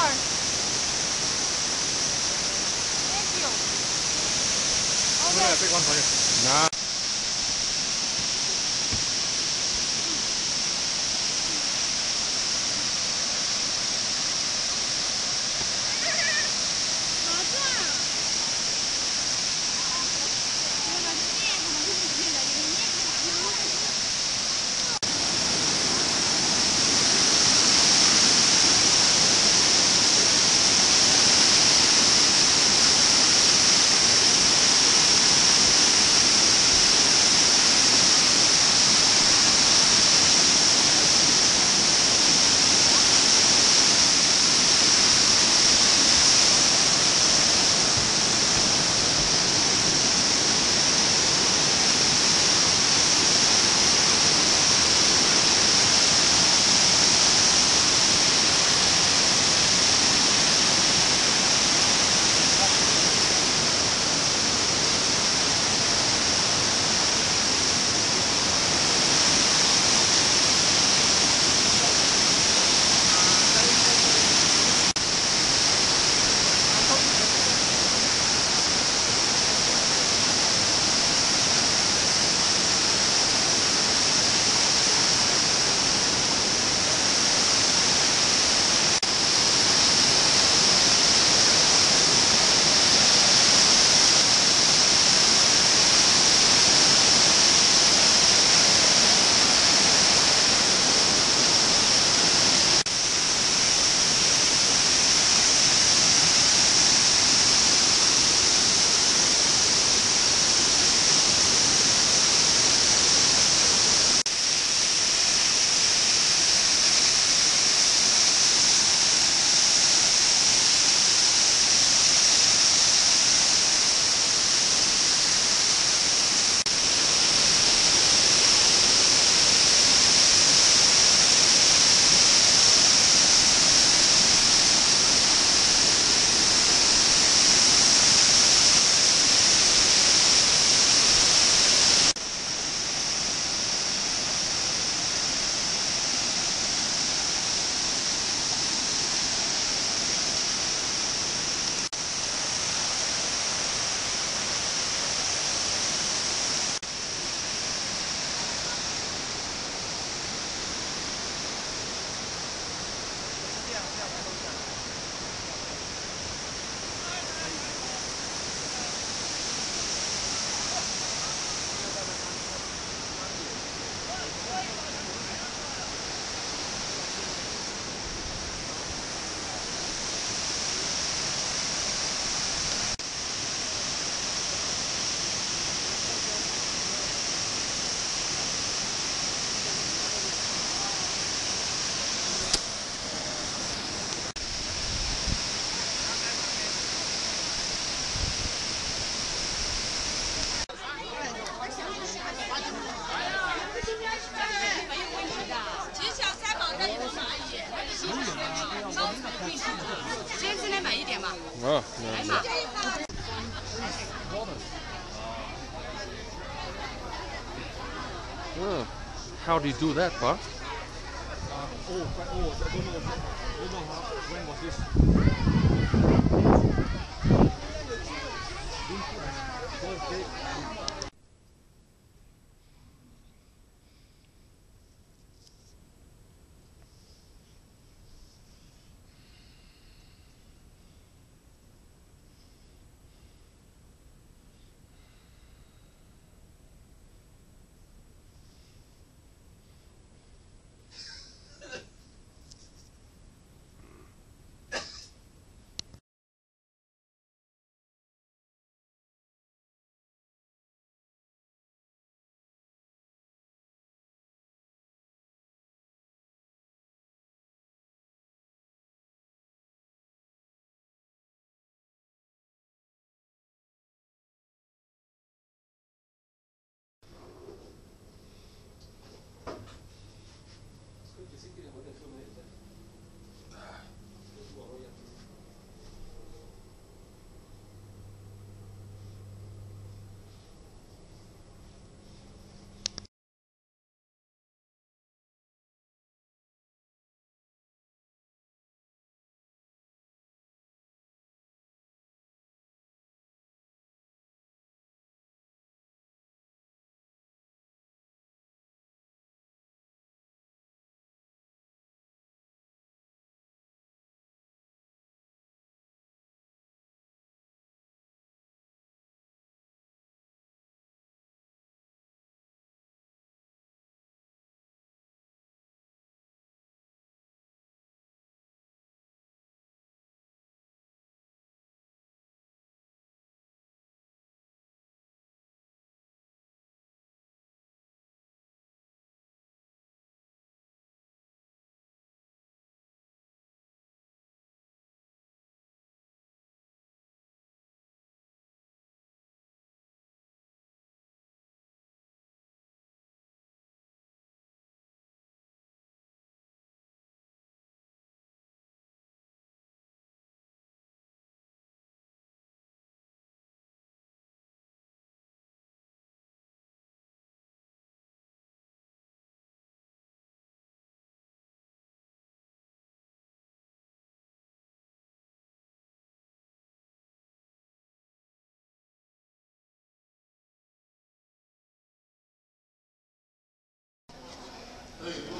more. Thank you. Okay. take How do you do that, Bob? Uh, oh, I don't know. Don't know how, when was this. Ei,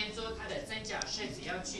天说他的真假是只要去。